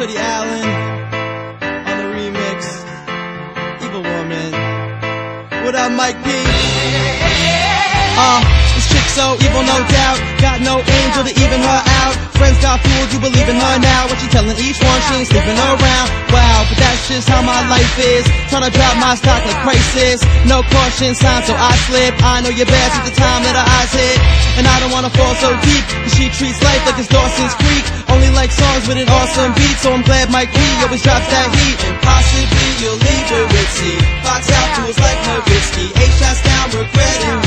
Hoodie Allen on the remix. Evil Woman. What up, Mike P? Uh, this chick so evil, no doubt. Got no angel to even her out. Friends got fooled, you believe in her now. What she telling each one, she ain't sleeping around. Wow, but that's just how my life is. Trying to drop my stock like crisis. No caution sign, so I slip. I know you're bad since the time that her eyes hit. And I don't wanna fall so deep, cause she treats life like it's Dawson's Creek. Only songs with an awesome beat, so I'm glad Mike P always drops that heat. And possibly you'll leave with C. Fox out to us like Nowitzki. Eight shots down, regret